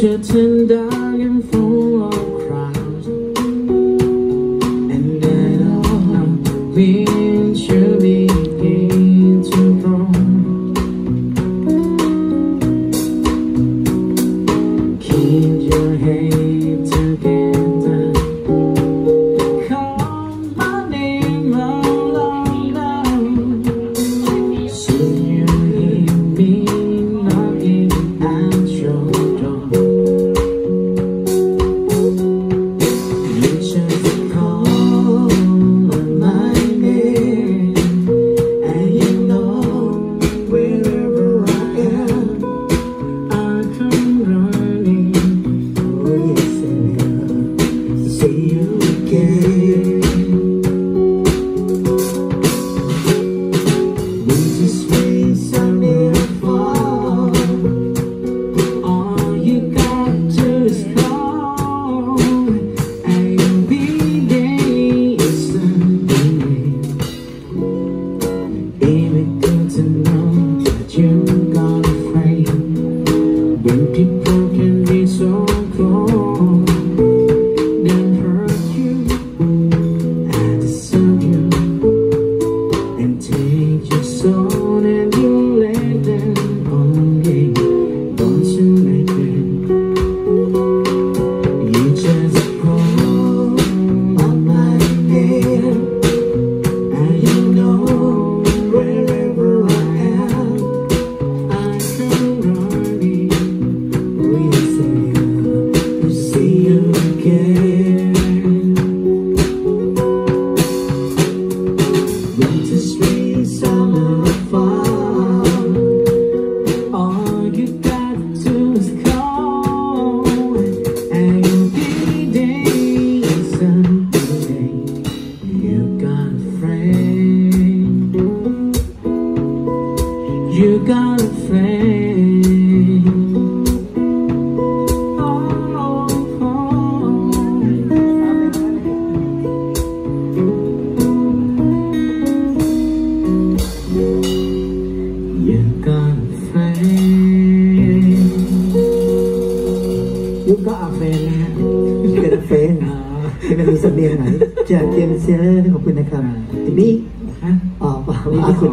Shouting dying full of crowds. And it all being You got a friend. Oh, oh, You got a friend. You got a friend นะฮะ You got a friend ที่ไม่รู้สำเนียงไหนจากเจมส์เซอร์ขอบคุณนะครับทีนี้ ฮะ อ๋อเปล่าที่คุณ